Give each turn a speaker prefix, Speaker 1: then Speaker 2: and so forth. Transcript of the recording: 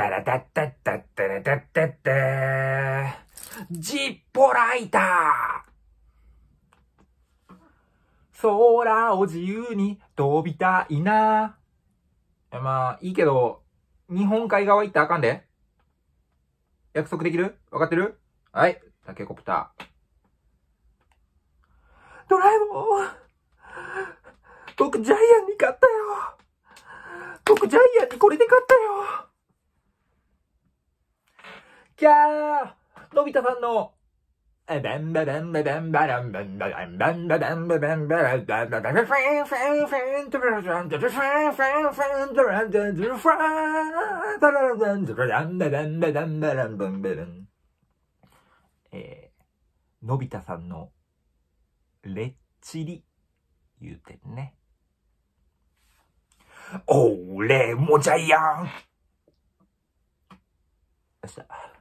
Speaker 1: タラタッタッタッタラタッタッタジッポライター。空を自由に飛びたいな。まあ、いいけど、日本海側行ったらあかんで。約束できる？わかってる？はい、タケコプター。ドラえもん僕ジャイアンに勝ったよ。僕ジャイアンにこれで勝ったよ。キャーのび太さんのバンババンババンバランバンバランバンババンババンバランバンババンファンファンファントララントラファンファンファントラントラファントララントラランババンババンバランバンバランえー、のび太さんのレッチリ言うてんね。俺もジャイアンよっしゃ。